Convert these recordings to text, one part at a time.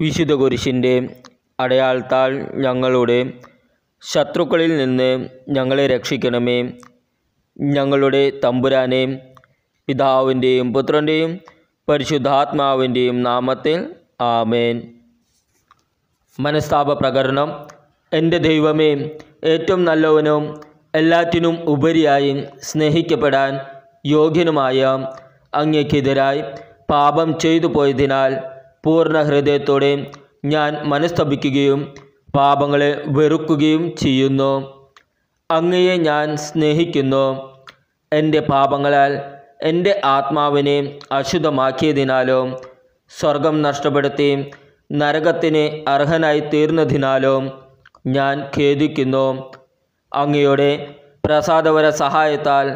വിശുദ്ധ കുരിശിന്റെ അടയാളത്താൽ ഞങ്ങളുടെ ശത്രുക്കളിൽ നിന്ന് ഞങ്ങളെ രക്ഷിക്കണമേ. ഞങ്ങളുടെ തമ്പുരാനെ പിതാവിന്റെയും പുത്രന്റെയും പരിശുദ്ധാത്മാവിന്റെയും നാമത്തിൽ ആമേൻ. മനസ്താപ പ്രകരണം എന്റെ ദൈവമേ ഏറ്റവും നല്ലവനും എല്ലാറ്റിനും ഉപരിയായി സ്നേഹിക്കപ്പെടാൻ യോഗ്യനുമായ അങ്ങയ്ക്കെതിരായി പാപം ചെയ്തു പോയതിനാൽ പൂർണ ഹൃദയത്തോടെ ഞാൻ മനസ്തപിക്കുകയും പാപങ്ങളെ വെറുക്കുകയും ചെയ്യുന്നു. അങ്ങയെ ഞാൻ സ്നേഹിക്കുന്നു. എന്റെ പാപങ്ങളാൽ എന്റെ ആത്മാവിനെ അശുദ്ധമാക്കിയതിനാലോ സ്വർഗം നഷ്ടപ്പെടുത്തി നരകത്തിന് അർഹനായി തീർന്നതിനാലോ ഞാൻ ഖേദിക്കുന്നു. അങ്ങയുടെ പ്രസാദപര സഹായത്താൽ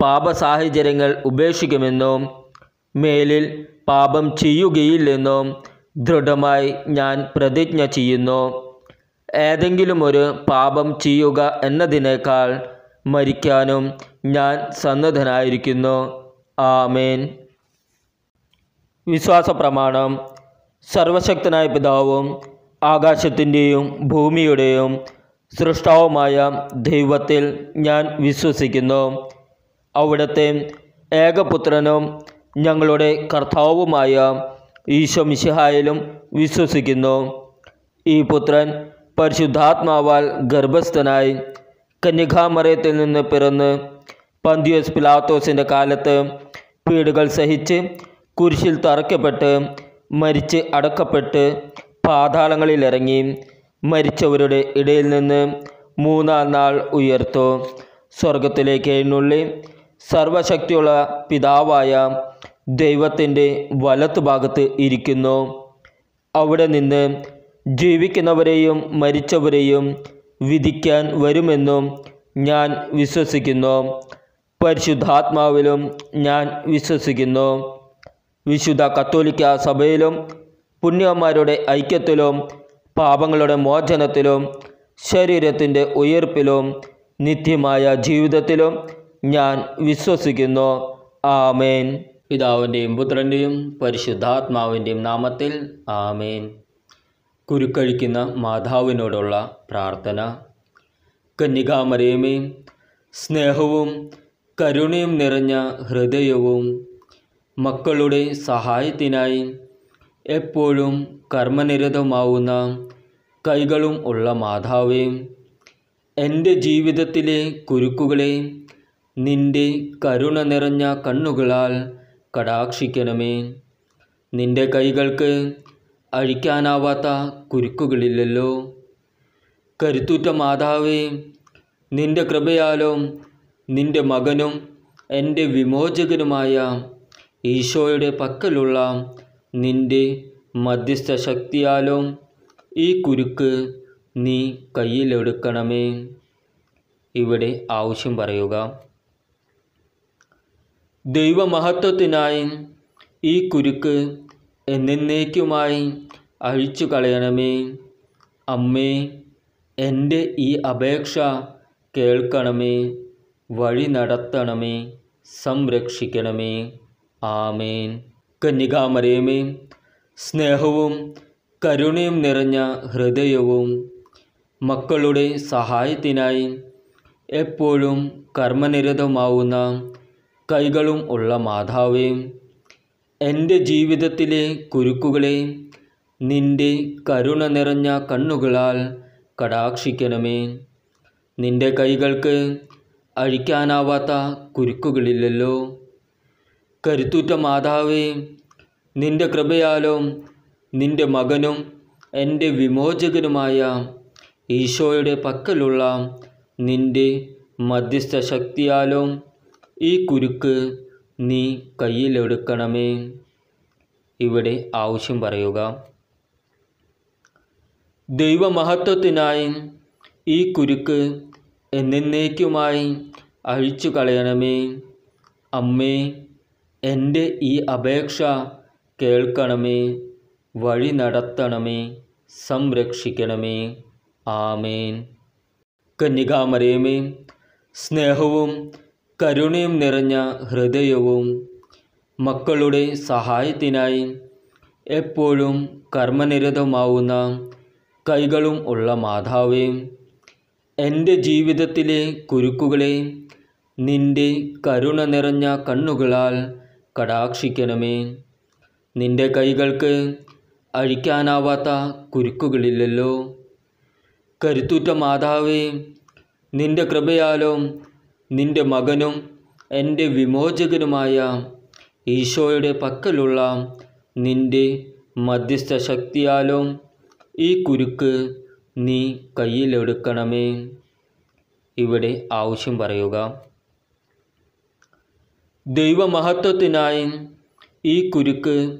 പാപസാഹചര്യങ്ങൾ ഉപേക്ഷിക്കുമെന്നും മേലിൽ പാപം ചെയ്യുകയില്ലെന്നും ദൃഢമായി ഞാൻ പ്രതിജ്ഞ ചെയ്യുന്നു. ഏതെങ്കിലും ഒരു പാപം ചെയ്യുക എന്നതിനേക്കാൾ മരിക്കാനും ഞാൻ സന്നദ്ധനായിരിക്കുന്നു. ആമേൻ. വിശ്വാസ പ്രമാണം സർവശക്തനായ പിതാവും ആകാശത്തിന്റെയും ഭൂമിയുടെയും സൃഷ്ടാവുമായ ദൈവത്തിൽ ഞാൻ വിശ്വസിക്കുന്നു. അവിടുത്തെ ഏകപുത്രനും ഞങ്ങളുടെ കർത്താവുമായ ഈശോ മിശിഹായിലും വിശ്വസിക്കുന്നു. ഈ പുത്രൻ പരിശുദ്ധാത്മാവാൽ ഗർഭസ്ഥനായി കന്യകാമറയത്തിൽ നിന്ന് പിറന്ന് പന്തിയോസ് പിലാത്തോസിന്റെ കാലത്ത് പീഡുകൾ സഹിച്ച് കുരിശിൽ തറയ്ക്കപ്പെട്ട് മരിച്ച് അടക്കപ്പെട്ട് പാതാളങ്ങളിൽ ഇറങ്ങി മരിച്ചവരുടെ ഇടയിൽ നിന്ന് മൂന്നാം നാൾ ഉയർത്തു. സ്വർഗത്തിലേക്ക് എഴുന്നള്ളി സർവശക്തിയുള്ള പിതാവായ ദൈവത്തിന്റെ വലത്തുഭാഗത്ത് ഇരിക്കുന്നു. അവിടെ നിന്ന് ജീവിക്കുന്നവരെയും മരിച്ചവരെയും വിധിക്കാൻ വരുമെന്നും ഞാൻ വിശ്വസിക്കുന്നു. പരിശുദ്ധാത്മാവിലും ഞാൻ വിശ്വസിക്കുന്നു. വിശുദ്ധ കത്തോലിക്ക സഭയിലും പുണ്യന്മാരുടെ ഐക്യത്തിലും പാപങ്ങളുടെ മോചനത്തിലും ശരീരത്തിന്റെ ഉയർപ്പിലും നിത്യമായ ജീവിതത്തിലും ഞാൻ വിശ്വസിക്കുന്നു. ആമേൻ. പിതാവിന്റെയും പുത്രന്റെയും പരിശുദ്ധാത്മാവിന്റെയും നാമത്തിൽ ആമേൻ. കുരുക്കഴിക്കുന്ന മാതാവിനോടുള്ള പ്രാർത്ഥന. കന്യകാമരയമേ സ്നേഹവും കരുണയും നിറഞ്ഞ ഹൃദയവും മക്കളുടെ സഹായത്തിനായി എപ്പോഴും കർമ്മനിരതമാവുന്ന കൈകളും ഉള്ള മാതാവേ എന്റെ ജീവിതത്തിലെ കുരുക്കുകളെ നിന്റെ കരുണ നിറഞ്ഞ കണ്ണുകളാൽ കടാക്ഷിക്കണമേ. നിന്റെ കൈകൾക്ക് അഴിക്കാനാവാത്ത കുരുക്കുകളില്ലല്ലോ. കരുത്തുറ്റ മാതാവേ നിന്റെ കൃപയാലും നിന്റെ മകനും എന്റെ വിമോചകനുമായ ഈശോയുടെ പക്കലുള്ള നിന്റെ മധ്യസ്ഥ ശക്തിയാലും ഈ കുരുക്ക് നീ കയ്യിലെടുക്കണമേ. ഇവിടെ ആവശ്യം പറയുക. ദൈവമഹത്വത്തിനായി ഈ കുരുക്ക് എന്നേക്കുമായി അഴിച്ചു കളയണമേ. അമ്മേ എന്റെ ഈ അപേക്ഷ കേൾക്കണമേ വഴി നടത്തണമേ സംരക്ഷിക്കണമേ. ആമേൻ. കന്യകാമരയമേ സ്നേഹവും കരുണയും നിറഞ്ഞ ഹൃദയവും മക്കളുടെ സഹായത്തിനായി എപ്പോഴും കർമ്മനിരതമാവുന്ന കൈകളും ഉള്ള മാതാവേ എന്റെ ജീവിതത്തിലെ കുരുക്കുകളെ നിന്റെ കരുണ നിറഞ്ഞ കണ്ണുകളാൽ കടാക്ഷിക്കണമേ. നിന്റെ കൈകൾക്ക് അഴിക്കാനാവാത്ത കുരുക്കുകളില്ലല്ലോ. കരുത്തുറ്റ മാതാവേ നിന്റെ കൃപയാലും നിന്റെ മകനും എന്റെ വിമോചകനുമായ ഈശോയുടെ പക്കലുള്ള നിന്റെ മധ്യസ്ഥ ശക്തിയാലും ഈ കുരുക്ക് നീ കയ്യിലെടുക്കണമേ. ഇവിടെ ആവശ്യം പറയുക. ദൈവമഹത്വത്തിനായി ഈ കുരുക്ക് എന്നേക്കുമായി അഴിച്ചു കളയണമേ. അമ്മേ എന്റെ ഈ അപേക്ഷ കേൾക്കണമേ. വഴി നടത്തണമേ. സംരക്ഷിക്കണമേ. ആമേൻ. കന്യകാമരയമേ സ്നേഹവും കരുണയും നിറഞ്ഞ ഹൃദയവും മക്കളുടെ സഹായത്തിനായി എപ്പോഴും കർമ്മനിരതമാവുന്ന കൈകളും ഉള്ള മാതാവേ എന്റെ ജീവിതത്തിലെ കുരുക്കുകളെ നിന്റെ കരുണ നിറഞ്ഞ കണ്ണുകളാൽ കടാക്ഷിക്കണമേ. നിന്റെ കൈകൾക്ക് അഴിക്കാനാവാത്ത കുരുക്കുകളില്ലല്ലോ. കരുത്തുറ്റ മാതാവേ നിന്റെ കൃപയാലും നിന്റെ മകനും എന്റെ വിമോചകനുമായ ഈശോയുടെ പക്കലുള്ള നിന്റെ മധ്യസ്ഥ ശക്തിയാലും ഈ കുരുക്ക് നീ കയ്യിലെടുക്കണമേ ഇവിടെ ആവശ്യം പറയുക. ദൈവമഹത്വത്തിനായി ഈ കുരുക്ക്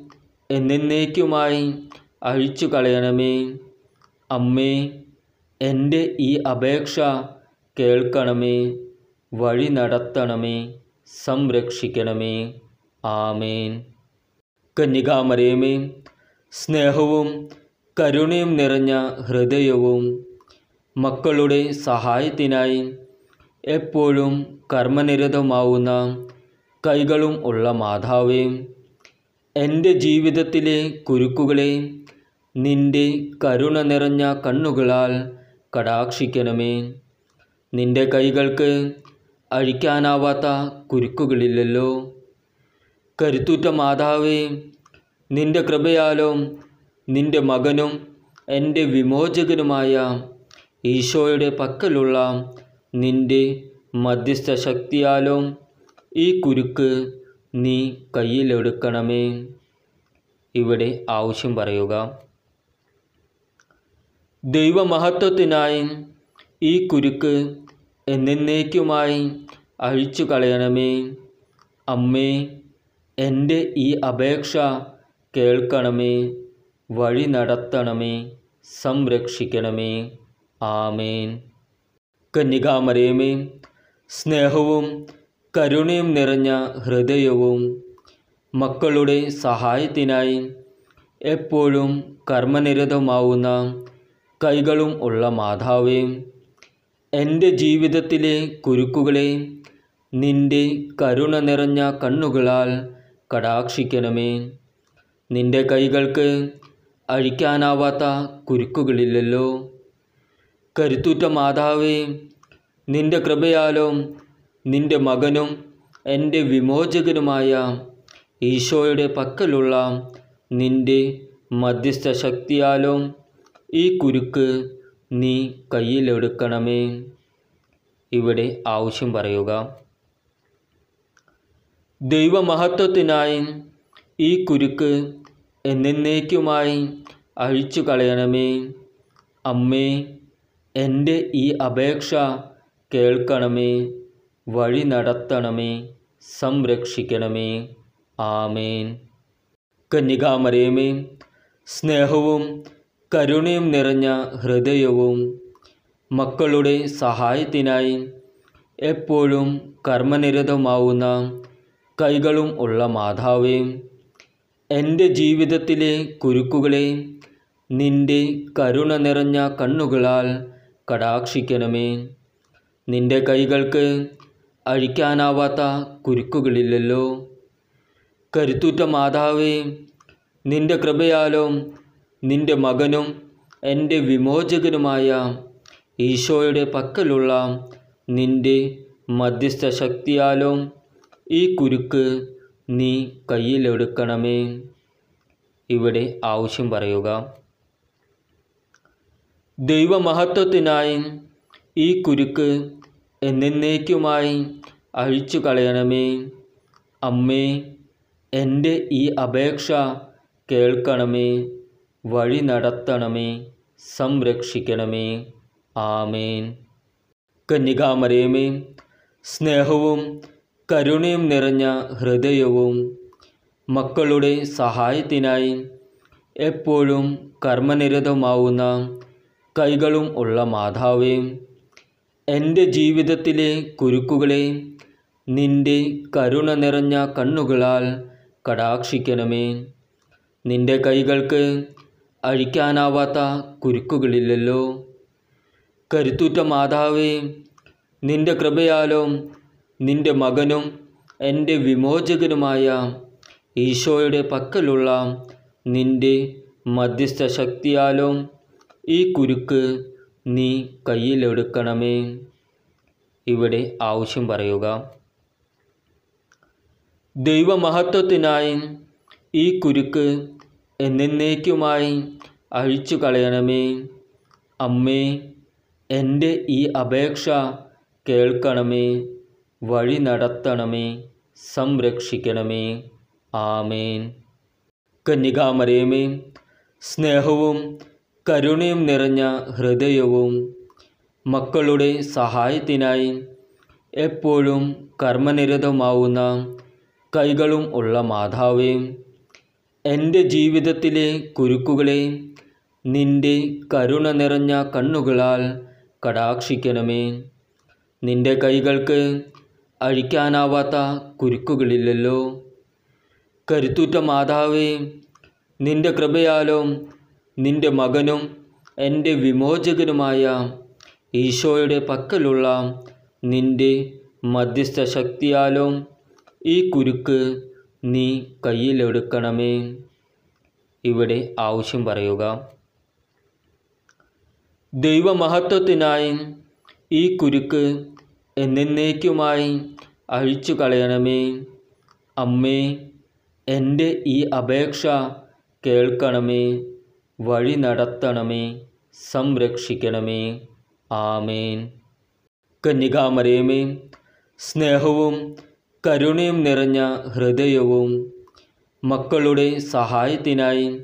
എന്നേക്കുമായി അഴിച്ചു കളയണമേ. അമ്മേ എന്റെ ഈ അപേക്ഷ കേൾക്കണമേ. വഴി നടത്തണമേ. സംരക്ഷിക്കണമേ. ആമേൻ. കന്യകാമരയമേ സ്നേഹവും കരുണയും നിറഞ്ഞ ഹൃദയവും മക്കളുടെ സഹായത്തിനായി എപ്പോഴും കർമ്മനിരതമാവുന്ന കൈകളും ഉള്ള മാതാവേ എന്റെ ജീവിതത്തിലെ കുരുക്കുകളെ നിന്റെ കരുണ നിറഞ്ഞ കണ്ണുകളാൽ കടാക്ഷിക്കണമേ. നിന്റെ കൈകൾക്ക് അഴിക്കാനാവാത്ത കുരുക്കുകളില്ലല്ലോ. കരുത്തുറ്റ മാതാവേ നിന്റെ കൃപയാലും നിന്റെ മകനും എന്റെ വിമോചകനുമായ ഈശോയുടെ പക്കലുള്ള നിന്റെ മധ്യസ്ഥ ശക്തിയാലും ഈ കുരുക്ക് നീ കയ്യിലെടുക്കണമേ. ഇവിടെ ആവശ്യം പറയുക. ദൈവമഹത്വത്തിനായി ഈ കുരുക്ക് എന്നേക്കുമായി അഴിച്ചു കളയണമേ. അമ്മേ എന്റെ ഈ അപേക്ഷ കേൾക്കണമേ. വഴി നടത്തണമേ. സംരക്ഷിക്കണമേ. ആമേൻ. കന്യകാമരയമേ സ്നേഹവും കരുണയും നിറഞ്ഞ ഹൃദയവും മക്കളുടെ സഹായത്തിനായി എപ്പോഴും കർമ്മനിരതമാവുന്ന കൈകളും ഉള്ള മാതാവേ എന്റെ ജീവിതത്തിലെ കുരുക്കുകളെ നിന്റെ കരുണ നിറഞ്ഞ കണ്ണുകളാൽ കടാക്ഷിക്കണമേ. നിന്റെ കൈകൾക്ക് അഴിക്കാനാവാത്ത കുരുക്കുകളില്ലല്ലോ. കരുത്തുറ്റ മാതാവേ നിന്റെ കൃപയാലോ നിന്റെ മകനും എന്റെ വിമോചകനുമായ ഈശോയുടെ പക്കലുള്ള നിന്റെ മധ്യസ്ഥ ശക്തിയാലോ ഈ കുരുക്ക് നീ കയ്യിലെടുക്കണമേ. ഇവിടെ ആവശ്യം പറയുക. ദൈവമഹത്വത്തിനായി ഈ കുരുക്ക് എന്നേക്കുമായി അഴിച്ചു കളയണമേ. അമ്മേ എന്റെ ഈ അപേക്ഷ കേൾക്കണമേ വഴി നടത്തണമേ സംരക്ഷിക്കണമേ. ആമേൻ. കന്യകാമരയമേ സ്നേഹവും കരുണയും നിറഞ്ഞ ഹൃദയവും മക്കളുടെ സഹായത്തിനായി എപ്പോഴും കർമ്മനിരതമാവുന്ന കൈകളും ഉള്ള മാതാവേ എന്റെ ജീവിതത്തിലെ കുരുക്കുകളെ നിന്റെ കരുണ നിറഞ്ഞ കണ്ണുകളാൽ കടാക്ഷിക്കണമേ. നിന്റെ കൈകൾക്ക് അഴിക്കാനാവാത്ത കുരുക്കുകളില്ലല്ലോ. കരുത്തുറ്റ മാതാവേ നിന്റെ കൃപയാലും നിന്റെ മകനും എന്റെ വിമോചകനുമായ ഈശോയുടെ പക്കലുള്ള നിന്റെ മധ്യസ്ഥ ശക്തിയാലും ഈ കുരുക്ക് നീ കയ്യിലെടുക്കണമേ. ഇവിടെ ആവശ്യം പറയുക. ദൈവമഹത്വത്തിനായി ഈ കുരുക്ക് എന്നേക്കുമായി അഴിച്ചു കളയണമേ. അമ്മേ എന്റെ ഈ അപേക്ഷ കേൾക്കണമേ. വഴി നടത്തണമേ. സംരക്ഷിക്കണമേ. ആമേൻ. കന്യകാമരയമേ സ്നേഹവും കരുണയും നിറഞ്ഞ ഹൃദയവും മക്കളുടെ സഹായത്തിനായി എപ്പോഴും കർമ്മനിരതമാവുന്ന കൈകളും ഉള്ള മാതാവേ എന്റെ ജീവിതത്തിലെ കുരുക്കുകളെ നിന്റെ കരുണ നിറഞ്ഞ കണ്ണുകളാൽ കടാക്ഷിക്കണമേ. നിന്റെ കൈകൾക്ക് അഴിക്കാനാവാത്ത കുരുക്കുകളില്ലല്ലോ. കരുത്തുറ്റ മാതാവേ നിന്റെ കൃപയാലും നിന്റെ മകനും എന്റെ വിമോചകനുമായ ഈശോയുടെ പക്കലുള്ള നിന്റെ മധ്യസ്ഥ ശക്തിയാലും ഈ കുരുക്ക് നീ കയ്യിലെടുക്കണമേ. ഇവിടെ ആവശ്യം പറയുക. ദൈവമഹത്വത്തിനായി ഈ കുരുക്ക് എന്നേക്കുമായി അഴിച്ചു കളയണമേ. അമ്മേ എന്റെ ഈ അപേക്ഷ കേൾക്കണമേ. വഴി നടത്തണമേ സംരക്ഷിക്കണമേ. ആമേൻ. കന്യകാമരയമേ സ്നേഹവും കരുണയും നിറഞ്ഞ ഹൃദയവും മക്കളുടെ സഹായത്തിനായി എപ്പോഴും കർമ്മനിരതമാവുന്ന കൈകളും ഉള്ള മാതാവേ എന്റെ ജീവിതത്തിലെ കുരുക്കുകളെ നിന്റെ കരുണ നിറഞ്ഞ കണ്ണുകളാൽ കടാക്ഷിക്കണമേ. നിന്റെ കൈകൾക്ക് അഴിക്കാനാവാത്ത കുരുക്കുകളില്ലല്ലോ. കരുത്തുറ്റ മാതാവേ നിന്റെ കൃപയാലും നിന്റെ മകനും എന്റെ വിമോചകനുമായ ഈശോയുടെ പക്കലുള്ള നിന്റെ മധ്യസ്ഥ ശക്തിയാലും ഈ കുരുക്ക് നീ കയ്യിലെടുക്കണമേ. ഇവിടെ ആവശ്യം പറയുക. ദൈവമഹത്വത്തിനായി ഈ കുരുക്ക് എന്നേക്കുമായി അഴിച്ചു കളയണമേ. അമ്മേ എന്റെ ഈ അപേക്ഷ കേൾക്കണമേ. വഴി നടത്തണമേ. സംരക്ഷിക്കണമേ. ആമേൻ. കന്യകാമരയമേ സ്നേഹവും കരുണയും നിറഞ്ഞ ഹൃദയവും മക്കളുടെ സഹായത്തിനായി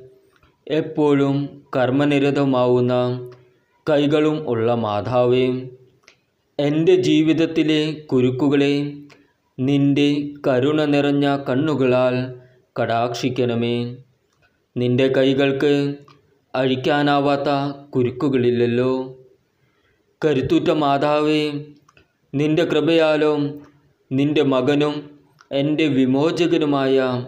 എപ്പോഴും കർമ്മനിരതമാവുന്ന കൈകളും ഉള്ള മാതാവേ എന്റെ ജീവിതത്തിലെ കുരുക്കുകളെ നിന്റെ കരുണ നിറഞ്ഞ കണ്ണുകളാൽ കടാക്ഷിക്കണമേ. നിന്റെ കൈകൾക്ക് അഴിക്കാനാവാത്ത കുരുക്കുകളില്ലല്ലോ. കരുത്തുറ്റ മാതാവേ നിന്റെ കൃപയാലും നിന്റെ മകനും എന്റെ വിമോചകനുമായ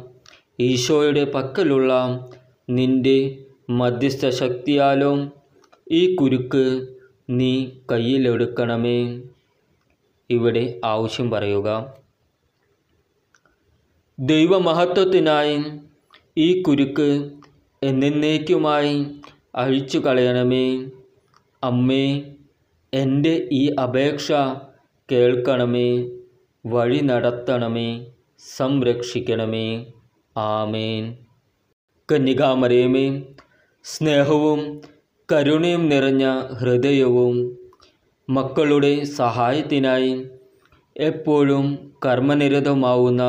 ഈശോയുടെ പക്കലുള്ള നിന്റെ മധ്യസ്ഥ ശക്തിയാലും ഈ കുരുക്ക് നീ കയ്യിലെടുക്കണമേ. ഇവിടെ ആവശ്യം പറയുക. ദൈവമഹത്വത്തിനായി ഈ കുരുക്ക് എന്നേക്കുമായി അഴിച്ചു കളയണമേ. അമ്മേ എന്റെ ഈ അപേക്ഷ കേൾക്കണമേ വഴി നടത്തണമേ സംരക്ഷിക്കണമേ. ആമേൻ. കന്യകാമരയമേ സ്നേഹവും കരുണയും നിറഞ്ഞ ഹൃദയവും മക്കളുടെ സഹായത്തിനായി എപ്പോഴും കർമ്മനിരതമാവുന്ന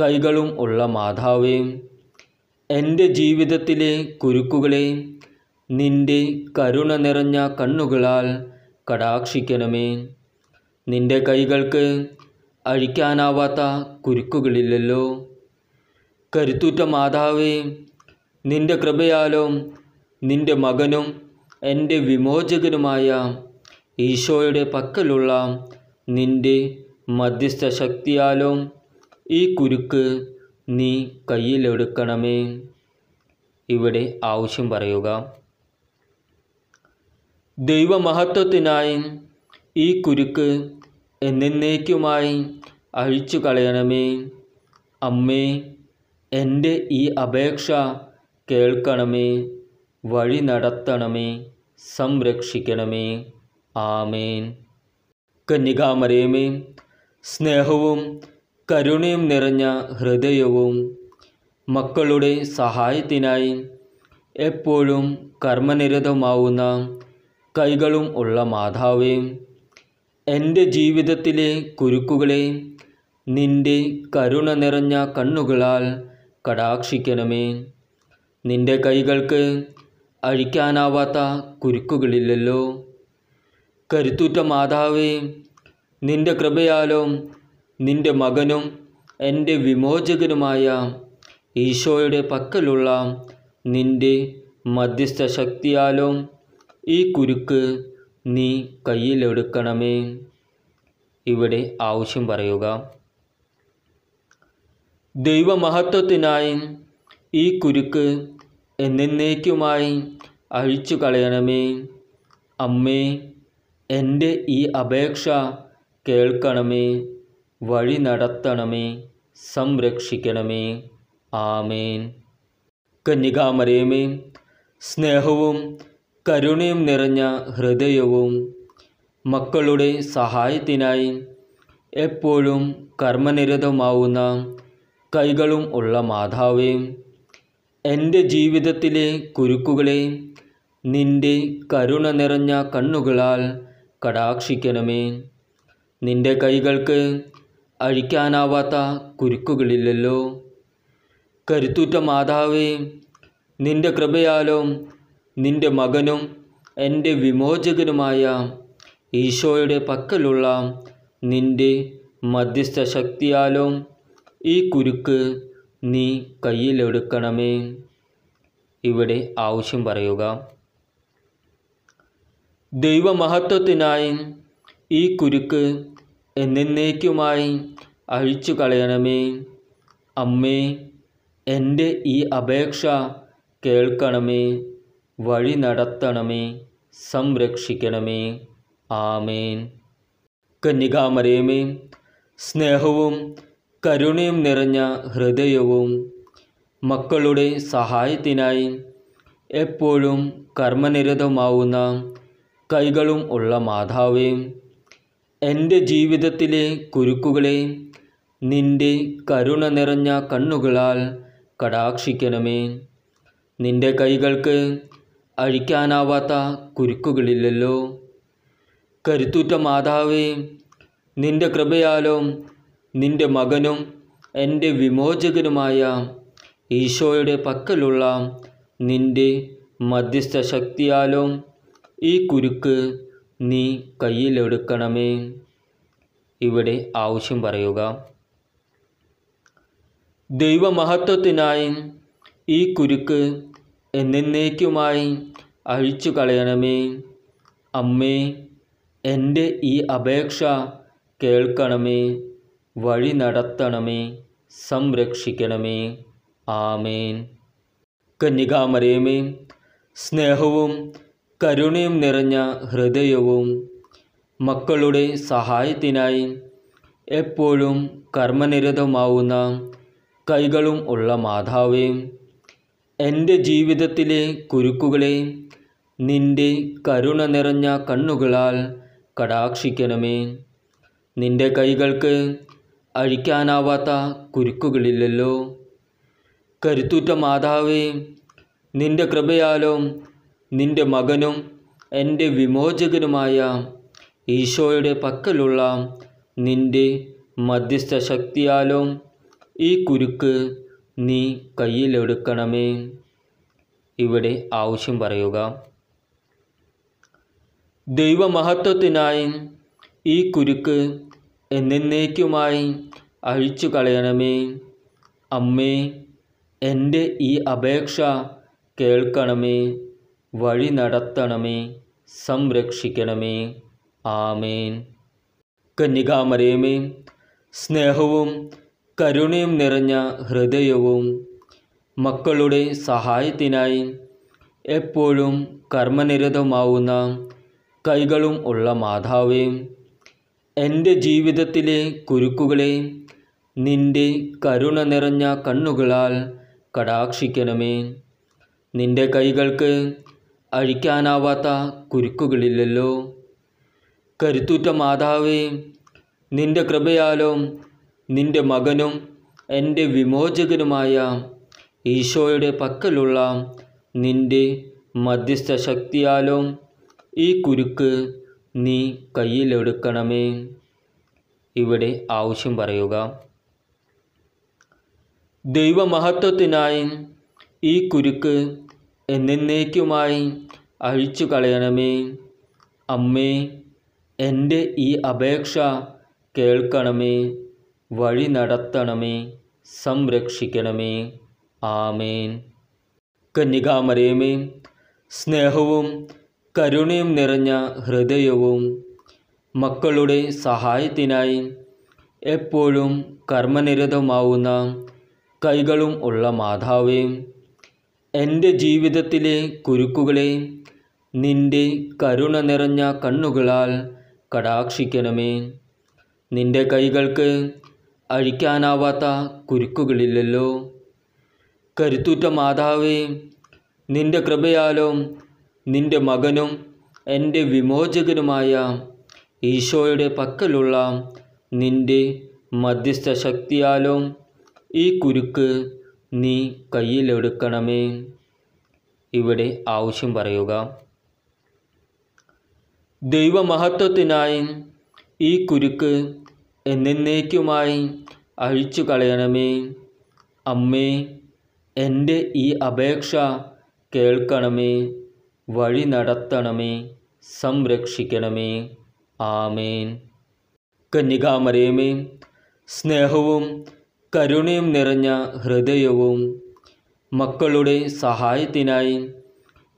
കൈകളും ഉള്ള മാതാവേ എന്റെ ജീവിതത്തിലെ കുരുക്കുകളെ നിന്റെ കരുണ നിറഞ്ഞ കണ്ണുകളാൽ കടാക്ഷിക്കണമേ. നിന്റെ കൈകൾക്ക് അഴിക്കാനാവാത്ത കുരുക്കുകളില്ലല്ലോ. കരുത്തുറ്റ മാതാവേ നിന്റെ കൃപയാലും നിന്റെ മകനും എന്റെ വിമോചകനുമായ ഈശോയുടെ പക്കലുള്ള നിന്റെ മധ്യസ്ഥ ശക്തിയാലും ഈ കുരുക്ക് നീ കയ്യിലെടുക്കണമേ. ഇവിടെ ആവശ്യം പറയുക. ദൈവമഹത്വത്തിനായി ഈ കുരുക്ക് എന്നേക്കുമായി അഴിച്ചു കളയണമേ. അമ്മേ എന്റെ ഈ അപേക്ഷ കേൾക്കണമേ. വഴി നടത്തണമേ. സംരക്ഷിക്കണമേ. ആമേൻ. കന്യകാമരയമേ സ്നേഹവും കരുണയും നിറഞ്ഞ ഹൃദയവും മക്കളുടെ സഹായത്തിനായി എപ്പോഴും കർമ്മനിരതമാവുന്ന കൈകളും ഉള്ള മാതാവേ എന്റെ ജീവിതത്തിലെ കുരുക്കുകളെ നിന്റെ കരുണ നിറഞ്ഞ കണ്ണുകളാൽ കടാക്ഷിക്കണമേ. നിന്റെ കൈകൾക്ക് അഴിക്കാനാവാത്ത കുരുക്കുകളില്ലല്ലോ. കരുത്തുറ്റ മാതാവേ നിന്റെ കൃപയാലും നിന്റെ മകനും എന്റെ വിമോചകനുമായ ഈശോയുടെ പക്കലുള്ള നിന്റെ മധ്യസ്ഥ ശക്തിയാലും ഈ കുരുക്ക് നീ കയ്യിലെടുക്കണമേ ഇവിടെ ആവശ്യം പറയുക. ദൈവമഹത്വത്തിനായി ഈ കുരുക്ക് എന്നേക്കുമായി അഴിച്ചു കളയണമേ. അമ്മേ എന്റെ ഈ അപേക്ഷ കേൾക്കണമേ. വഴി നടത്തണമേ സംരക്ഷിക്കണമേ. ആമേൻ. കന്യകാമരയമേ സ്നേഹവും കരുണയും നിറഞ്ഞ ഹൃദയവും മക്കളുടെ സഹായത്തിനായി എപ്പോഴും കർമ്മനിരതമാവുന്ന കൈകളും ഉള്ള മാതാവേ എന്റെ ജീവിതത്തിലെ കുരുക്കുകളെ നിന്റെ കരുണ നിറഞ്ഞ കണ്ണുകളാൽ കടാക്ഷിക്കണമേ. നിന്റെ കൈകൾക്ക് അഴിക്കാനാവാത്ത കുരുക്കുകളില്ലല്ലോ. കരുത്തുറ്റ മാതാവേ നിന്റെ കൃപയാലും നിന്റെ മകനും എന്റെ വിമോചകനുമായ ഈശോയുടെ പക്കലുള്ള നിന്റെ മധ്യസ്ഥ ശക്തിയാലും ഈ കുരുക്ക് നീ കയ്യിലെടുക്കണമേ. ഇവിടെ ആവശ്യം പറയുക. ദൈവമഹത്വത്തിനായി ഈ കുരുക്ക് എന്നേക്കുമായി അഴിച്ചു കളയണമേ. അമ്മേ എന്റെ ഈ അപേക്ഷ കേൾക്കണമേ. വഴി നടത്തണമേ. സംരക്ഷിക്കണമേ. ആമേൻ. കന്യകാമരയമേ സ്നേഹവും കരുണയും നിറഞ്ഞ ഹൃദയവും മക്കളുടെ സഹായത്തിനായി എപ്പോഴും കർമ്മനിരതമാവുന്ന കൈകളും ഉള്ള മാതാവേ എന്റെ ജീവിതത്തിലെ കുരുക്കുകളെ നിന്റെ കരുണ നിറഞ്ഞ കണ്ണുകളാൽ കടാക്ഷിക്കണമേ. നിന്റെ കൈകൾക്ക് അഴിക്കാനാവാത്ത കുരുക്കുകളില്ലല്ലോ. കരുത്തുറ്റ മാതാവേ നിന്റെ കൃപയാലോ നിന്റെ മകനും എന്റെ വിമോചകനുമായ ഈശോയുടെ പക്കലുള്ള നിന്റെ മധ്യസ്ഥ ശക്തിയാലും ഈ കുരുക്ക് നീ കയ്യിലെടുക്കണമേ. ഇവിടെ ആവശ്യം പറയുക. ദൈവമഹത്വത്തിനായി ഈ കുരുക്ക് എന്നേക്കുമായി അഴിച്ചു കളയണമേ. അമ്മേ എന്റെ ഈ അപേക്ഷ കേൾക്കണമേ. വഴി നടത്തണമേ. സംരക്ഷിക്കണമേ. ആമേൻ. കന്യകാമരയമേ സ്നേഹവും കരുണയും നിറഞ്ഞ ഹൃദയവും മക്കളുടെ സഹായത്തിനായി എപ്പോഴും കർമ്മനിരതമാവുന്ന കൈകളും ഉള്ള മാതാവേ എന്റെ ജീവിതത്തിലെ കുരുക്കുകളെ നിന്റെ കരുണ നിറഞ്ഞ കണ്ണുകളാൽ കടാക്ഷിക്കണമേ. നിന്റെ കൈകൾക്ക് അഴിക്കാനാവാത്ത കുരുക്കുകളില്ലല്ലോ. കരുത്തുറ്റ മാതാവേ നിന്റെ കൃപയാലും നിന്റെ മകനും എന്റെ വിമോചകനുമായ ഈശോയുടെ പക്കലുള്ള നിന്റെ മധ്യസ്ഥ ശക്തിയാലും ഈ കുരുക്ക് നീ കയ്യിലെടുക്കണമേ ഇവിടെ ആവശ്യം പറയുക. ദൈവമഹത്വത്തിനായി ഈ കുരുക്ക് എന്നേക്കുമായി അഴിച്ചു കളയണമേ. അമ്മേ എന്റെ ഈ അപേക്ഷ കേൾക്കണമേ. വഴി നടത്തണമേ സംരക്ഷിക്കണമേ. ആമേൻ. കന്യകാമരയമേ സ്നേഹവും കരുണയും നിറഞ്ഞ ഹൃദയവും മക്കളുടെ സഹായത്തിനായി എപ്പോഴും കർമ്മനിരതമാവുന്ന കൈകളും ഉള്ള മാതാവേ എന്റെ ജീവിതത്തിലെ കുരുക്കുകളെ നിന്റെ കരുണ നിറഞ്ഞ കണ്ണുകളാൽ കടാക്ഷിക്കണമേ. നിന്റെ കൈകൾക്ക് അഴിക്കാനാവാത്ത കുരുക്കുകളില്ലല്ലോ. കരുത്തുറ്റ മാതാവേ നിന്റെ കൃപയാലും നിന്റെ മകനും എന്റെ വിമോചകനുമായ ഈശോയുടെ പക്കലുള്ള നിന്റെ മധ്യസ്ഥ ശക്തിയാലും ഈ കുരുക്ക് നീ കയ്യിലെടുക്കണമേ. ഇവിടെ ആവശ്യം പറയുക. ദൈവമഹത്വത്തിനായി ഈ കുരുക്ക് എന്നേക്കുമായി അഴിച്ചു കളയണമേ. അമ്മേ എന്റെ ഈ അപേക്ഷ കേൾക്കണമേ. വഴി നടത്തണമേ. സംരക്ഷിക്കണമേ. ആമേൻ. കന്യകാമരയമേ സ്നേഹവും കരുണയും നിറഞ്ഞ ഹൃദയവും മക്കളുടെ സഹായത്തിനായി എപ്പോഴും കർമ്മനിരതമാവുന്ന കൈകളും ഉള്ള മാതാവേ എന്റെ ജീവിതത്തിലെ കുരുക്കുകളെ നിന്റെ കരുണ നിറഞ്ഞ കണ്ണുകളാൽ കടാക്ഷിക്കണമേ. നിന്റെ കൈകൾക്ക് അഴിക്കാനാവാത്ത കുരുക്കുകളില്ലല്ലോ. കരുത്തുറ്റ മാതാവേ നിന്റെ കൃപയാലും നിന്റെ മകനും എന്റെ വിമോചകനുമായ ഈശോയുടെ പക്കലുള്ള നിന്റെ മധ്യസ്ഥ ശക്തിയാലും ഈ കുരുക്ക് നീ കയ്യിലെടുക്കണമേ. ഇവിടെ ആവശ്യം പറയുക. ദൈവമഹത്വത്തിനായി ഈ കുരുക്ക് എന്നേക്കുമായി അഴിച്ചു കളയണമേ. അമ്മേ എന്റെ ഈ അപേക്ഷ കേൾക്കണമേ. വഴി നടത്തണമേ. സംരക്ഷിക്കണമേ. ആമേൻ. കന്യകാമരയമേ സ്നേഹവും കരുണയും നിറഞ്ഞ ഹൃദയവും മക്കളുടെ സഹായത്തിനായി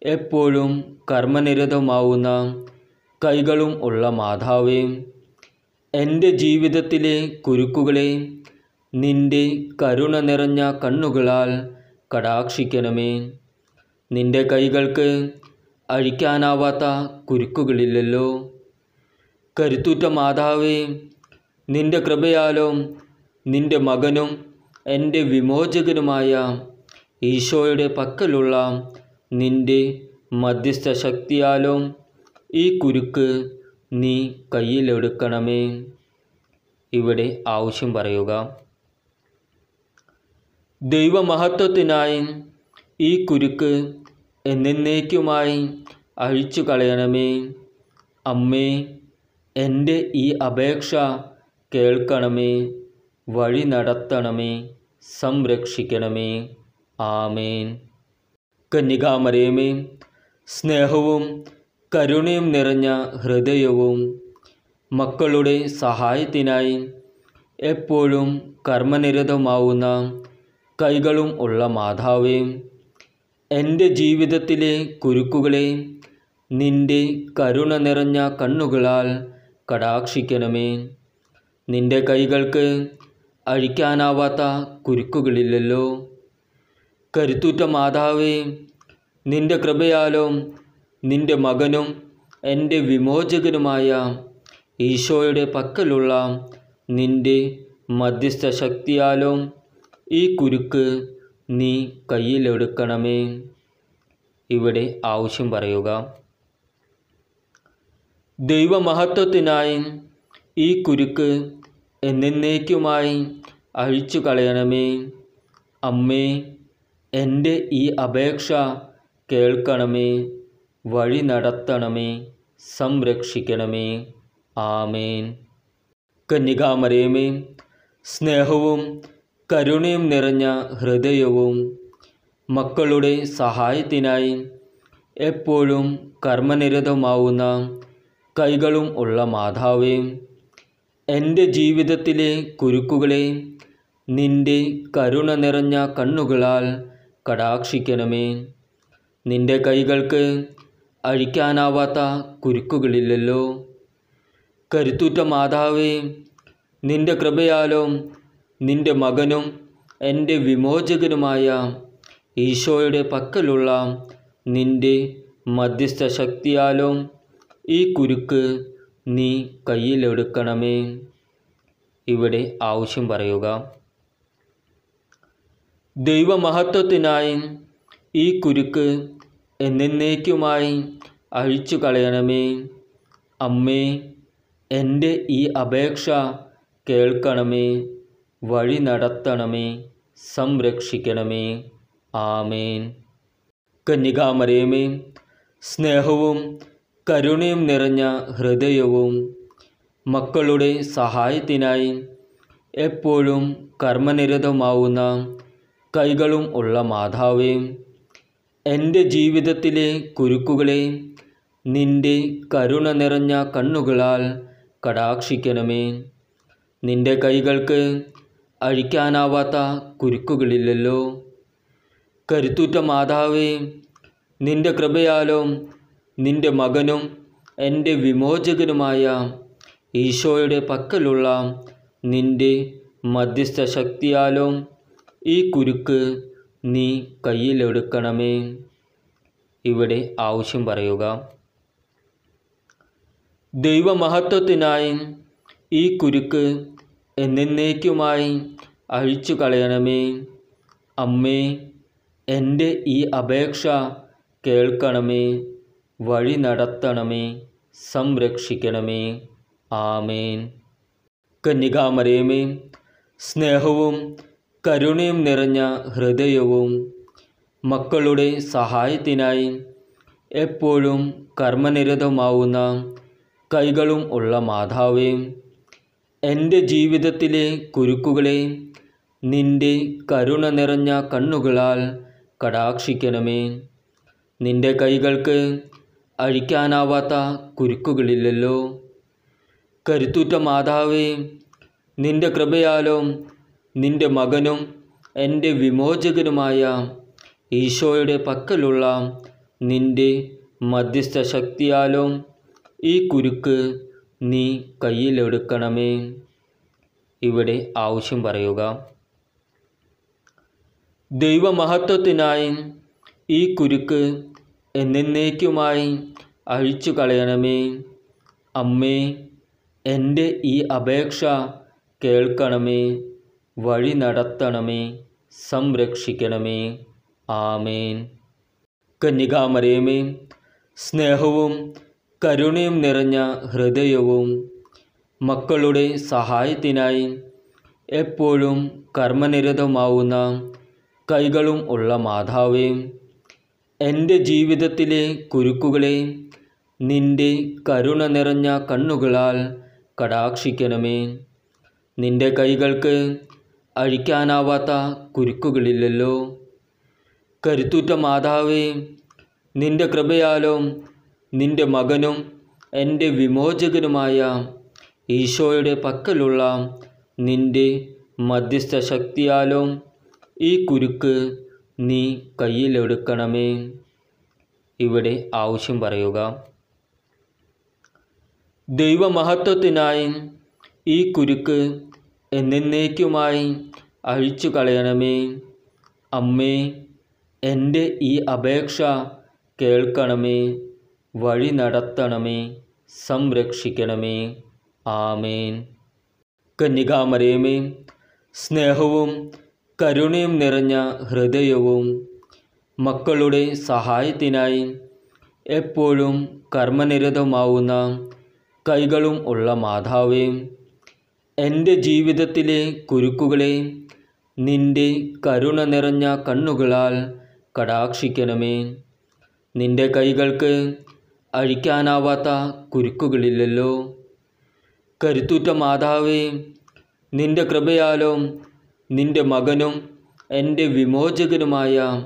എപ്പോഴും കർമ്മനിരതമാവുന്ന കൈകളും ഉള്ള മാതാവേ എന്റെ ജീവിതത്തിലെ കുരുക്കുകളെ നിന്റെ കരുണ നിറഞ്ഞ കണ്ണുകളാൽ കടാക്ഷിക്കണമേ. നിന്റെ കൈകൾക്ക് അഴിക്കാനാവാത്ത കുരുക്കുകളില്ലല്ലോ. കരുത്തുറ്റ മാതാവേ നിന്റെ കൃപയാലും നിന്റെ മകനും എന്റെ വിമോചകനുമായ ഈശോയുടെ പക്കലുള്ള നിന്റെ മധ്യസ്ഥ ശക്തിയാലും ഈ കുരുക്ക് നീ കയ്യിലെടുക്കണമേ ഇവിടെ ആവശ്യം പറയുക. ദൈവമഹത്വത്തിനായി ഈ കുരുക്ക് എന്നേക്കുമായി അഴിച്ചു കളയണമേ. അമ്മേ എന്റെ ഈ അപേക്ഷ കേൾക്കണമേ. വഴി നടത്തണമേ സംരക്ഷിക്കണമേ. ആമേൻ. കന്യകാമരയമേ സ്നേഹവും കരുണയും നിറഞ്ഞ ഹൃദയവും മക്കളുടെ സഹായത്തിനായി എപ്പോഴും കർമ്മനിരതമാവുന്ന കൈകളും ഉള്ള മാതാവേ എന്റെ ജീവിതത്തിലെ കുരുക്കുകളെ നിന്റെ കരുണ നിറഞ്ഞ കണ്ണുകളാൽ കടാക്ഷിക്കണമേ. നിന്റെ കൈകൾക്ക് അഴിക്കാനാവാത്ത കുരുക്കുകളില്ലല്ലോ. കരുത്തുറ്റ മാതാവേ നിന്റെ കൃപയാലും നിന്റെ മകനും എന്റെ വിമോചകനുമായ ഈശോയുടെ പക്കലുള്ള നിന്റെ മധ്യസ്ഥ ശക്തിയാലും ഈ കുരുക്ക് നീ കയ്യിലെടുക്കണമേ. ഇവിടെ ആവശ്യം പറയുക. ദൈവമഹത്വത്തിനായി ഈ കുരുക്ക് എന്നേക്കുമായി അഴിച്ചു കളയണമേ. അമ്മേ എന്റെ ഈ അപേക്ഷ കേൾക്കണമേ. വഴി നടത്തണമേ. സംരക്ഷിക്കണമേ. ആമേൻ. കന്യകാമരയമേ സ്നേഹവും കരുണയും നിറഞ്ഞ ഹൃദയവും മക്കളുടെ സഹായത്തിനായി എപ്പോഴും കർമ്മനിരതമാവുന്ന കൈകളും ഉള്ള മാതാവേ. എന്റെ ജീവിതത്തിലെ കുരുക്കുകളെ നിന്റെ കരുണ നിറഞ്ഞ കണ്ണുകളാൽ കടാക്ഷിക്കണമേ. നിന്റെ കൈകൾക്ക് അഴിക്കാനാവാത്ത കുരുക്കുകളില്ലല്ലോ. കരുത്തുറ്റ മാതാവേ നിന്റെ കൃപയാലും നിന്റെ മകനും എന്റെ വിമോചകനുമായ ഈശോയുടെ പക്കലുള്ള നിന്റെ മധ്യസ്ഥ ശക്തിയാലും ഈ കുരുക്ക് നീ കയ്യിലെടുക്കണമേ. ഇവിടെ ആവശ്യം പറയുക. ദൈവമഹത്വത്തിനായി ഈ കുരുക്ക് എന്നേക്കുമായി അഴിച്ചു കളയണമേ. അമ്മേ എന്റെ ഈ അപേക്ഷ കേൾക്കണമേ. വഴി നടത്തണമേ. സംരക്ഷിക്കണമേ. ആമേൻ. കന്യകാമരയമേ സ്നേഹവും കരുണയും നിറഞ്ഞ ഹൃദയവും മക്കളുടെ സഹായത്തിനായി എപ്പോഴും കർമ്മനിരതമാവുന്ന കൈകളും ഉള്ള മാതാവേ എന്റെ ജീവിതത്തിലെ കുരുക്കുകളെ നിന്റെ കരുണ നിറഞ്ഞ കണ്ണുകളാൽ കടാക്ഷിക്കണമേ. നിന്റെ കൈകൾക്ക് അഴിക്കാനാവാത്ത കുരുക്കുകളില്ലല്ലോ. കരുത്തുറ്റ മാതാവേ നിന്റെ കൃപയാലും നിന്റെ മകനും എന്റെ വിമോചകനുമായ ഈശോയുടെ പക്കലുള്ള നിന്റെ മധ്യസ്ഥ ശക്തിയാലും ഈ കുരുക്ക് നീ കയ്യിലെടുക്കണമേ ഇവിടെ ആവശ്യം പറയുക. ദൈവമഹത്വത്തിനായി ഈ കുരുക്ക് എന്നേക്കുമായി അഴിച്ചു കളയണമേ. അമ്മേ എന്റെ ഈ അപേക്ഷ കേൾക്കണമേ. വഴി നടത്തണമേ. സംരക്ഷിക്കണമേ. ആമേൻ. കന്യകാമരയമേ സ്നേഹവും കരുണയും നിറഞ്ഞ ഹൃദയവും മക്കളുടെ സഹായത്തിനായി എപ്പോഴും കർമ്മനിരതമാവുന്ന കൈകളും ഉള്ള മാതാവേ എന്റെ ജീവിതത്തിലെ കുരുക്കുകളെ നിന്റെ കരുണ നിറഞ്ഞ കണ്ണുകളാൽ കടാക്ഷിക്കണമേ. നിന്റെ കൈകൾക്ക് അഴിക്കാനാവാത്ത കുരുക്കുകളില്ലല്ലോ. കരുത്തുറ്റ മാതാവേ നിന്റെ കൃപയാലും നിന്റെ മകനും എന്റെ വിമോചകനുമായ ഈശോയുടെ പക്കലുള്ള നിന്റെ മധ്യസ്ഥ ശക്തിയാലും ഈ കുരുക്ക് നീ കയ്യിലെടുക്കണമേ. ഇവിടെ ആവശ്യം പറയുക. ദൈവമഹത്വത്തിനായി ഈ കുരുക്ക് എന്നേക്കുമായി അഴിച്ചു കളയണമേ. അമ്മേ എന്റെ ഈ അപേക്ഷ കേൾക്കണമേ. വഴി നടത്തണമേ. സംരക്ഷിക്കണമേ. ആമേൻ. കന്യകാമരയമേ സ്നേഹവും കരുണയും നിറഞ്ഞ ഹൃദയവും മക്കളുടെ സഹായത്തിനായി എപ്പോഴും കർമ്മനിരതമാവുന്ന കൈകളും ഉള്ള മാതാവേ എന്റെ ജീവിതത്തിലെ കുരുക്കുകളെ നിന്റെ കരുണ നിറഞ്ഞ കണ്ണുകളാൽ കടാക്ഷിക്കണമേ. നിന്റെ കൈകൾക്ക് അഴിക്കാനാവാത്ത കുരുക്കുകളില്ലല്ലോ. കരുത്തുറ്റ മാതാവേ നിന്റെ കൃപയാലും നിന്റെ മകനും എന്റെ വിമോചകനുമായ ഈശോയുടെ പക്കലുള്ള നിന്റെ മധ്യസ്ഥ ശക്തിയാലും ഈ കുരുക്ക് നീ കയ്യിലെടുക്കണമേ. ഇവിടെ ആവശ്യം പറയുക. ദൈവമഹത്വത്തിനായി ഈ കുരുക്ക് എന്നേക്കുമായി അഴിച്ചു കളയണമേ. അമ്മേ എന്റെ ഈ അപേക്ഷ കേൾക്കണമേ. വഴി നടത്തണമേ. സംരക്ഷിക്കണമേ. ആമേൻ. കന്യകാമരയമേ സ്നേഹവും കരുണയും നിറഞ്ഞ ഹൃദയവും മക്കളുടെ സഹായത്തിനായി എപ്പോഴും കർമ്മനിരതമാവുന്ന കൈകളും ഉള്ള മാതാവേ എന്റെ ജീവിതത്തിലെ കുരുക്കുകളെ നിന്റെ കരുണ നിറഞ്ഞ കണ്ണുകളാൽ കടാക്ഷിക്കണമേ. നിന്റെ കൈകൾക്ക് അഴിക്കാനാവാത്ത കുരുക്കുകളില്ലല്ലോ. കരുത്തുറ്റ മാതാവേ നിന്റെ കൃപയാലും നിന്റെ മകനും എന്റെ വിമോചകനുമായ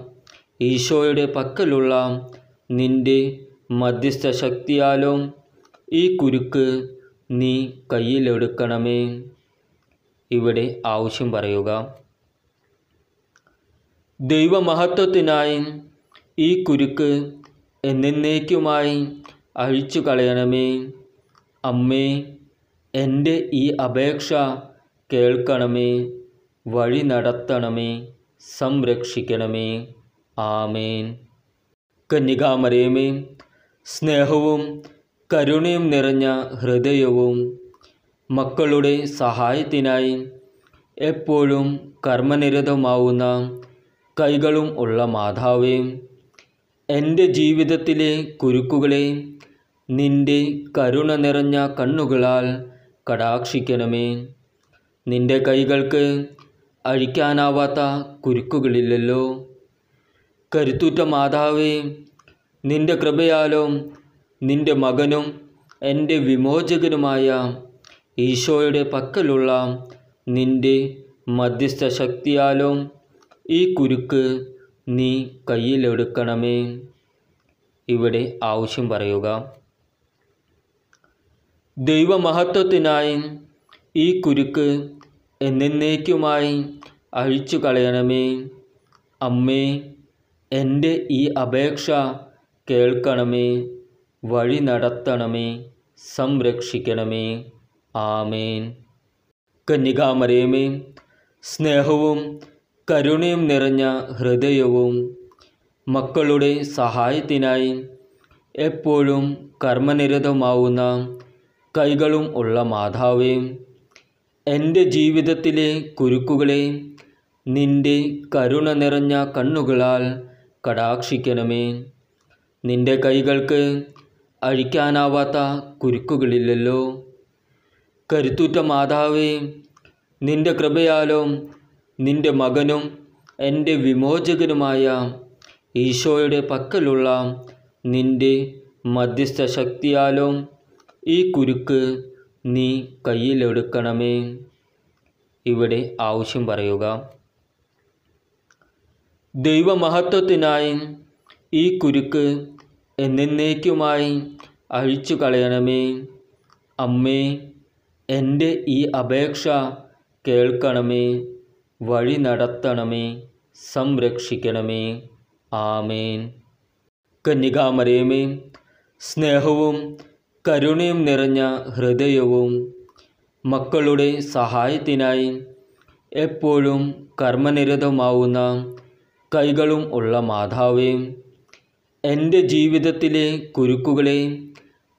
ഈശോയുടെ പക്കലുള്ള നിന്റെ മധ്യസ്ഥ ശക്തിയാലും ഈ കുരുക്ക് നീ കയ്യിലെടുക്കണമേ ഇവിടെ ആവശ്യം പറയുക. ദൈവമഹത്വത്തിനായി ഈ കുരുക്ക് എന്നേക്കുമായി അഴിച്ചു കളയണമേ. അമ്മേ എന്റെ ഈ അപേക്ഷ കേൾക്കണമേ. വഴി നടത്തണമേ സംരക്ഷിക്കണമേ. ആമേൻ. കന്യകാമരയമേ സ്നേഹവും കരുണയും നിറഞ്ഞ ഹൃദയവും മക്കളുടെ സഹായത്തിനായി എപ്പോഴും കർമ്മനിരതമാവുന്ന കൈകളും ഉള്ള മാതാവേ എന്റെ ജീവിതത്തിലെ കുരുക്കുകളെ നിന്റെ കരുണ നിറഞ്ഞ കണ്ണുകളാൽ കടാക്ഷിക്കണമേ. നിന്റെ കൈകൾക്ക് അഴിക്കാനാവാത്ത കുരുക്കുകളില്ലല്ലോ. കരുത്തുറ്റ മാതാവേ നിന്റെ കൃപയാലും നിന്റെ മകനും എന്റെ വിമോചകനുമായ ഈശോയുടെ പക്കലുള്ള നിന്റെ മധ്യസ്ഥ ശക്തിയാലും ഈ കുരുക്ക് നീ കയ്യിലെടുക്കണമേ. ഇവിടെ ആവശ്യം പറയുക. ദൈവമഹത്വത്തിനായി ഈ കുരുക്ക് എന്നേക്കുമായി അഴിച്ചു കളയണമേ. അമ്മേ എന്റെ ഈ അപേക്ഷ കേൾക്കണമേ. വഴി നടത്തണമേ. സംരക്ഷിക്കണമേ. ആമേൻ. കന്യകാമരയമേ സ്നേഹവും കരുണയും നിറഞ്ഞ ഹൃദയവും മക്കളുടെ സഹായത്തിനായി എപ്പോഴും കർമ്മനിരതമാവുന്ന കൈകളും ഉള്ള മാതാവേ എന്റെ ജീവിതത്തിലെ കുരുക്കുകളെ നിന്റെ കരുണ നിറഞ്ഞ കണ്ണുകളാൽ കടാക്ഷിക്കണമേ. നിന്റെ കൈകൾക്ക് അഴിക്കാനാവാത്ത കുരുക്കുകളില്ലല്ലോ. കരുത്തുറ്റ മാതാവേ നിന്റെ കൃപയാലും നിന്റെ മകനും എന്റെ വിമോചകനുമായ ഈശോയുടെ പക്കലുള്ള നിന്റെ മധ്യസ്ഥ ശക്തിയാലും ഈ കുരുക്ക് നീ കയ്യിലെടുക്കണമേ. ഇവിടെ ആവശ്യം പറയുക. ദൈവമഹത്വത്തിനായി ഈ കുരുക്ക് എന്നേക്കുമായി അഴിച്ചു കളയണമേ. അമ്മേ എന്റെ ഈ അപേക്ഷ കേൾക്കണമേ. വഴി നടത്തണമേ. സംരക്ഷിക്കണമേ. ആമേൻ. കന്യകാമരയമേ സ്നേഹവും കരുണയും നിറഞ്ഞ ഹൃദയവും മക്കളുടെ സഹായത്തിനായി എപ്പോഴും കർമ്മനിരതമാവുന്ന കൈകളും ഉള്ള മാതാവേ എന്റെ ജീവിതത്തിലെ കുരുക്കുകളെ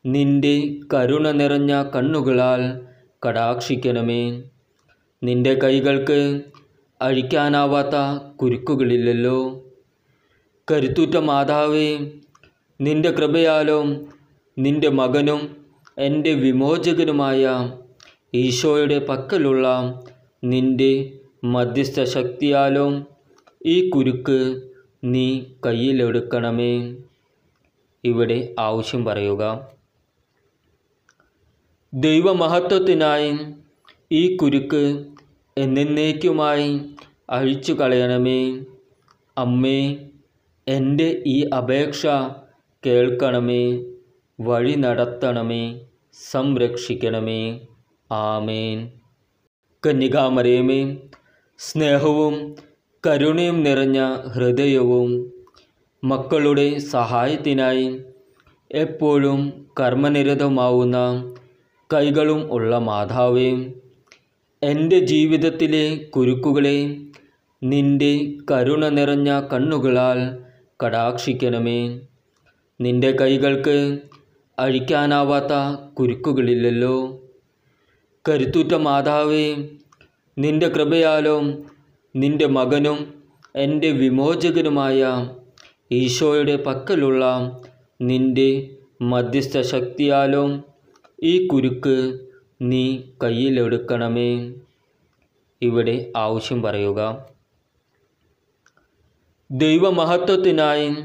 നിന്റെ കരുണ നിറഞ്ഞ കണ്ണുകളാൽ കടാക്ഷിക്കണമേ. നിന്റെ കൈകൾക്ക് അഴിക്കാനാവാത്ത കുരുക്കുകളില്ലല്ലോ. കരുത്തുറ്റ മാതാവേ നിന്റെ കൃപയാലും നിന്റെ മകനും എന്റെ വിമോചകനുമായ ഈശോയുടെ പക്കലുള്ള നിന്റെ മധ്യസ്ഥ ശക്തിയാലും ഈ കുരുക്ക് നീ കയ്യിലെടുക്കണമേ. ഇവിടെ ആവശ്യം പറയുക. ദൈവമഹത്വത്തിനായി ഈ കുരുക്ക് എന്നേക്കുമായി അഴിച്ചു കളയണമേ. അമ്മേ എന്റെ ഈ അപേക്ഷ കേൾക്കണമേ. വഴി നടത്തണമേ. സംരക്ഷിക്കണമേ. ആമേൻ. കന്യകാമരയമേ സ്നേഹവും കരുണയും നിറഞ്ഞ ഹൃദയവും മക്കളുടെ സഹായത്തിനായി എപ്പോഴും കർമ്മനിരതമാവുന്ന കൈകളും ഉള്ള മാതാവേ എന്റെ ജീവിതത്തിലെ കുരുക്കുകളെ നിന്റെ കരുണ നിറഞ്ഞ കണ്ണുകളാൽ കടാക്ഷിക്കണമേ. നിന്റെ കൈകൾക്ക് അഴിക്കാനാവാത്ത കുരുക്കുകളില്ലല്ലോ. കരുത്തുറ്റ മാതാവേ നിന്റെ കൃപയാലും നിന്റെ മകനും എന്റെ വിമോചകനുമായ ഈശോയുടെ പക്കലുള്ള നിന്റെ മധ്യസ്ഥ ശക്തിയാലും ഈ കുരുക്ക് നീ കയ്യിലെടുക്കണമേ. ഇവിടെ ആവശ്യം പറയുക. ദൈവമഹത്വത്തിനായി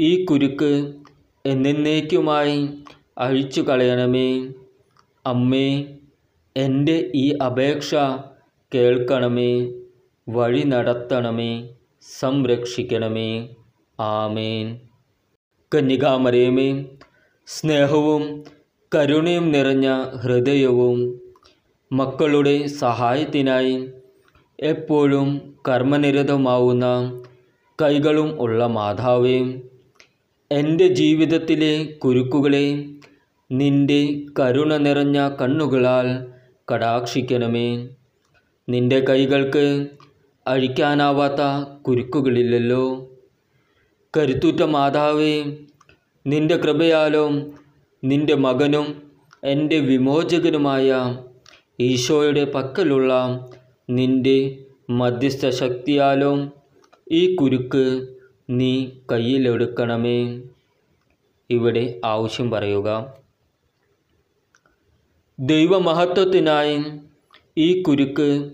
ഈ കുരുക്ക് എന്നേക്കുമായി അഴിച്ചു കളയണമേ. അമ്മേ എന്റെ ഈ അപേക്ഷ കേൾക്കണമേ. വഴി നടത്തണമേ. സംരക്ഷിക്കണമേ. ആമേൻ. കന്യകാമരയമേ സ്നേഹവും കരുണയും നിറഞ്ഞ ഹൃദയവും മക്കളുടെ സഹായത്തിനായി എപ്പോഴും കർമ്മനിരതമാവുന്ന കൈകളും ഉള്ള മാതാവേ എന്റെ ജീവിതത്തിലെ കുരുക്കുകളെ നിന്റെ കരുണ നിറഞ്ഞ കണ്ണുകളാൽ കടാക്ഷിക്കണമേ. നിന്റെ കൈകൾക്ക് അഴിക്കാനാവാത്ത കുരുക്കുകളില്ലല്ലോ. കരുത്തുറ്റ മാതാവേ നിന്റെ കൃപയാലും നിന്റെ മകനും എന്റെ വിമോചകനുമായ ഈശോയുടെ പക്കലുള്ള നിന്റെ മധ്യസ്ഥ ശക്തിയാലും ഈ കുരുക്ക് നീ കയ്യിലെടുക്കണമേ. ഇവിടെ ആവശ്യം പറയുക. ദൈവമഹത്വത്തിനായി ഈ കുരുക്ക്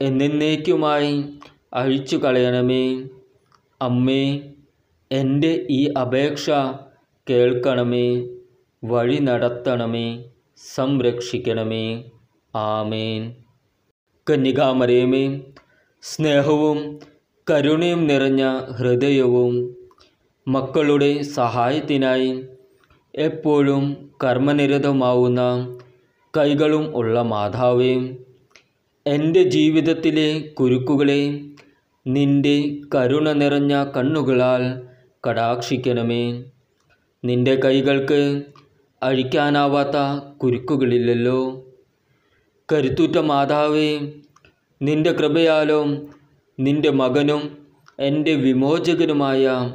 എന്നേക്കുമായി അഴിച്ചു കളയണമേ. അമ്മേ എന്റെ ഈ അപേക്ഷ കേൾക്കണമേ. വഴി നടത്തണമേ. സംരക്ഷിക്കണമേ. ആമേൻ. കന്യകാമരയമേ സ്നേഹവും കരുണയും നിറഞ്ഞ ഹൃദയവും മക്കളുടെ സഹായത്തിനായി എപ്പോഴും കർമ്മനിരതമാവുന്ന കൈകളും ഉള്ള മാതാവേ എന്റെ ജീവിതത്തിലെ കുരുക്കുകളെ നിന്റെ കരുണ നിറഞ്ഞ കണ്ണുകളാൽ കടാക്ഷിക്കണമേ. നിന്റെ കൈകൾക്ക് അഴിക്കാനാവാത്ത കുരുക്കുകളില്ലല്ലോ. കരുത്തുറ്റ മാതാവേ നിന്റെ കൃപയാലും നിന്റെ മകനും എന്റെ വിമോചകനുമായ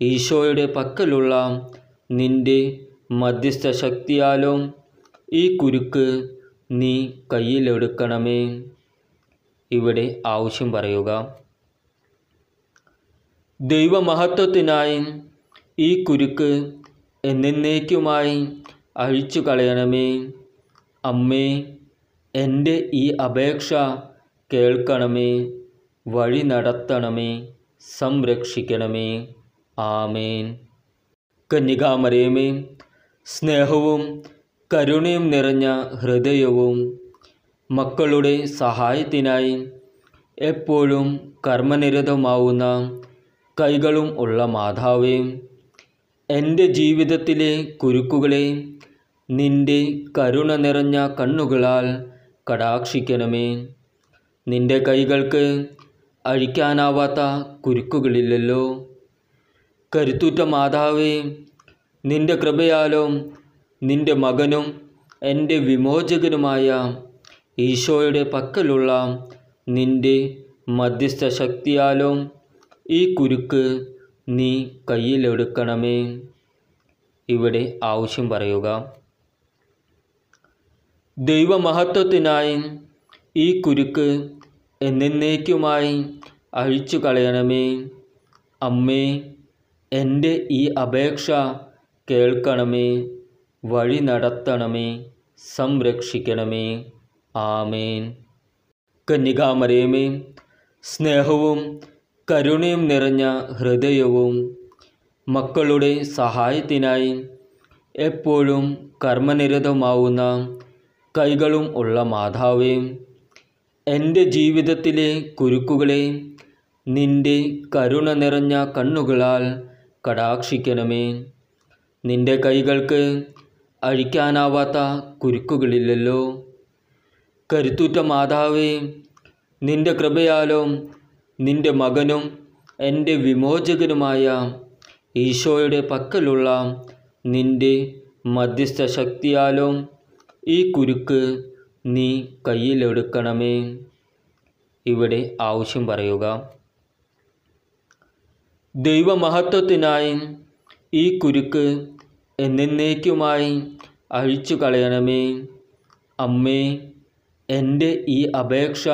ഈശോയുടെ പക്കലുള്ള നിന്റെ മധ്യസ്ഥ ശക്തിയാലും ഈ കുരുക്ക് നീ കയ്യിലെടുക്കണമേ ഇവിടെ ആവശ്യം പറയുക. ദൈവമഹത്വത്തിനായി ഈ കുരുക്ക് എന്നേക്കുമായി അഴിച്ചു കളയണമേ. അമ്മേ എന്റെ ഈ അപേക്ഷ കേൾക്കണമേ. വഴി നടത്തണമേ. സംരക്ഷിക്കണമേ. ആമേൻ. കന്യകാമരയമേ സ്നേഹവും കരുണയും നിറഞ്ഞ ഹൃദയവും മക്കളുടെ സഹായത്തിനായി എപ്പോഴും കർമ്മനിരതമാവുന്ന കൈകളും ഉള്ള മാതാവേ എന്റെ ജീവിതത്തിലെ കുരുക്കുകളെ നിന്റെ കരുണ നിറഞ്ഞ കണ്ണുകളാൽ കടാക്ഷിക്കണമേ. നിന്റെ കൈകൾക്ക് അഴിക്കാനാവാത്ത കുരുക്കുകളില്ലല്ലോ. കരുത്തുറ്റ മാതാവേ നിന്റെ കൃപയാലും നിന്റെ മകനും എന്റെ വിമോചകനുമായ ഈശോയുടെ പക്കലുള്ള നിന്റെ മധ്യസ്ഥ ശക്തിയാലും ഈ കുരുക്ക് നീ കയ്യിലെടുക്കണമേ. ഇവിടെ ആവശ്യം പറയുക. ദൈവമഹത്വത്തിനായി ഈ കുരുക്ക് എന്നേക്കുമായി അഴിച്ചു കളയണമേ. അമ്മേ എന്റെ ഈ അപേക്ഷ കേൾക്കണമേ. വഴി നടത്തണമേ. സംരക്ഷിക്കണമേ. ആമേൻ. കന്യകാമരയമേ സ്നേഹവും കരുണയും നിറഞ്ഞ ഹൃദയവും മക്കളുടെ സഹായത്തിനായി എപ്പോഴും കർമ്മനിരതമാവുന്ന കൈകളും ഉള്ള മാതാവേ എന്റെ ജീവിതത്തിലെ കുരുക്കുകളെ നിന്റെ കരുണ നിറഞ്ഞ കണ്ണുകളാൽ കടാക്ഷിക്കണമേ. നിന്റെ കൈകൾക്ക് അഴിക്കാനാവാത്ത കുരുക്കുകളില്ലല്ലോ. കരുത്തുറ്റ മാതാവേ നിന്റെ കൃപയാലും നിന്റെ മകനും എന്റെ വിമോചകനുമായ ഈശോയുടെ പക്കലുള്ള നിന്റെ മധ്യസ്ഥ ശക്തിയാലും ഈ കുരുക്ക് നീ കയ്യിലെടുക്കണമേ. ഇവിടെ ആവശ്യം പറയുക. ദൈവമഹത്വത്തിനായി ഈ കുരുക്ക് എന്നേക്കുമായി അഴിച്ചു കളയണമേ. അമ്മേ എന്റെ ഈ അപേക്ഷ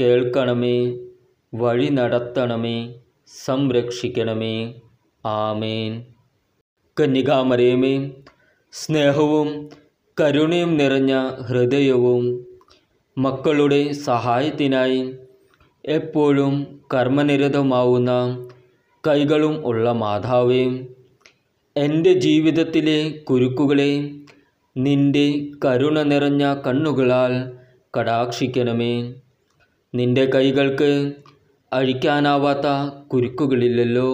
കേൾക്കണമേ. വഴി നടത്തണമേ. സംരക്ഷിക്കണമേ. ആമേൻ. കന്യകാമരയമേ സ്നേഹവും കരുണയും നിറഞ്ഞ ഹൃദയവും മക്കളുടെ സഹായത്തിനായി എപ്പോഴും കർമ്മനിരതമാവുന്ന കൈകളും ഉള്ള മാതാവേ എന്റെ ജീവിതത്തിലെ കുരുക്കുകളെ നിന്റെ കരുണ നിറഞ്ഞ കണ്ണുകളാൽ കടാക്ഷിക്കണമേ. നിന്റെ കൈകൾക്ക് അഴിക്കാനാവാത്ത കുരുക്കുകളില്ലല്ലോ.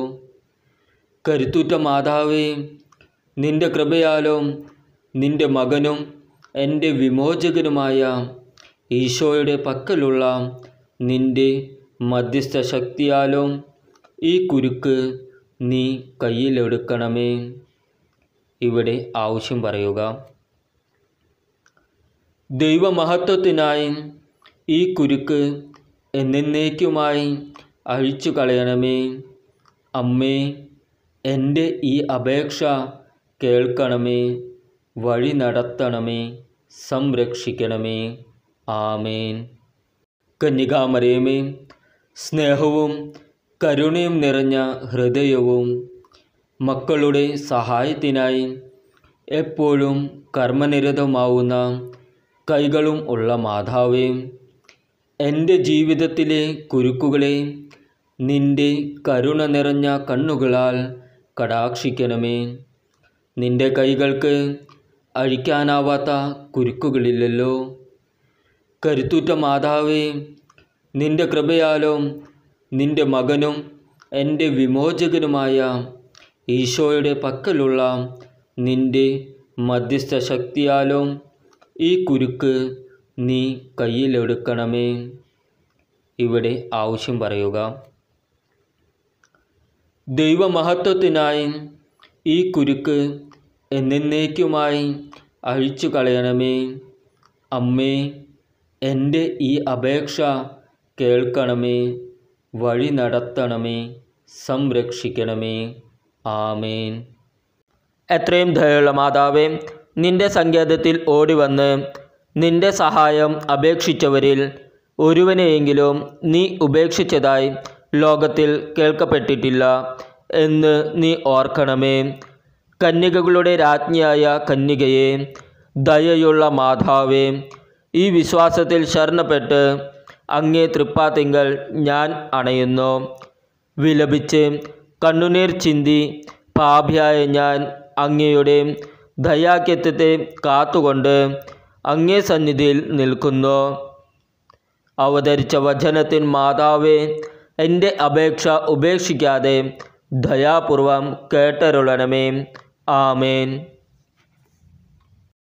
കരുത്തുറ്റ മാതാവേ നിന്റെ കൃപയാലും നിന്റെ മകനും എന്റെ വിമോചകനുമായ ഈശോയുടെ പക്കലുള്ള നിന്റെ മധ്യസ്ഥ ശക്തിയാലും ഈ കുരുക്ക് നീ കയ്യിലെടുക്കണമേ ഇവിടെ ആവശ്യം പറയുക. ദൈവമഹത്വത്തിനായി ഈ കുരുക്ക് എന്നേക്കുമായി അഴിച്ചു കളയണമേ. അമ്മേ എന്റെ ഈ അപേക്ഷ കേൾക്കണമേ. വഴി നടത്തണമേ. സംരക്ഷിക്കണമേ. ആമേൻ. കന്യകാമരയമേ സ്നേഹവും കരുണയും നിറഞ്ഞ ഹൃദയവും മക്കളുടെ സഹായത്തിനായി എപ്പോഴും കർമ്മനിരതമാവുന്ന കൈകളും ഉള്ള മാതാവേ എന്റെ ജീവിതത്തിലെ കുരുക്കുകളെ നിന്റെ കരുണ നിറഞ്ഞ കണ്ണുകളാൽ കടാക്ഷിക്കണമേ. നിന്റെ കൈകൾക്ക് അഴിക്കാനാവാത്ത കുരുക്കുകളില്ലല്ലോ. കരുത്തുറ്റ മാതാവേ നിന്റെ കൃപയാലും നിന്റെ മകനും എന്റെ വിമോചകനുമായ ഈശോയുടെ പക്കലുള്ള നിന്റെ മധ്യസ്ഥ ശക്തിയാലും ഈ കുരുക്ക് നീ കയ്യിലെടുക്കണമേ. ഇവിടെ ആവശ്യം പറയുക. ദൈവമഹത്വത്തിനായി ഈ കുരുക്ക് എന്നേക്കുമായി അഴിച്ചു കളയണമേ. അമ്മേ എന്റെ ഈ അപേക്ഷ കേൾക്കണമേ. വഴി നടത്തണമേ. സംരക്ഷിക്കണമേ. ആമേൻ. എത്രയും ദയുള്ള മാതാവേ നിന്റെ സങ്കേതത്തിൽ ഓടിവന്ന് നിന്റെ സഹായം അപേക്ഷിച്ചവരിൽ ഒരുവനെയെങ്കിലും നീ ഉപേക്ഷിച്ചതായി ലോകത്തിൽ കേൾക്കപ്പെട്ടിട്ടില്ല എന്ന് നീ ഓർക്കണമേ. കന്യകകളുടെ രാജ്ഞിയായ കന്യകയെ ദയയുള്ള മാതാവേ ഈ വിശ്വാസത്തിൽ ശരണപ്പെട്ട് അങ്ങേ തൃപ്പാത്തിങ്കൽ ഞാൻ അണയുന്നു. വിലപിച്ച് കണ്ണുനീർ ചിന്തി പാപിയായ ഞാൻ അങ്ങയുടെ ദയാക്യത്വത്തെ കാത്തുകൊണ്ട് അങ്ങേ സന്നിധിയിൽ നിൽക്കുന്നു. അവതരിച്ച വചനത്തിൻ മാതാവേ എന്റെ അപേക്ഷ ഉപേക്ഷിക്കാതെ ദയാപൂർവം കേട്ടരുളണമേ. ആമേൻ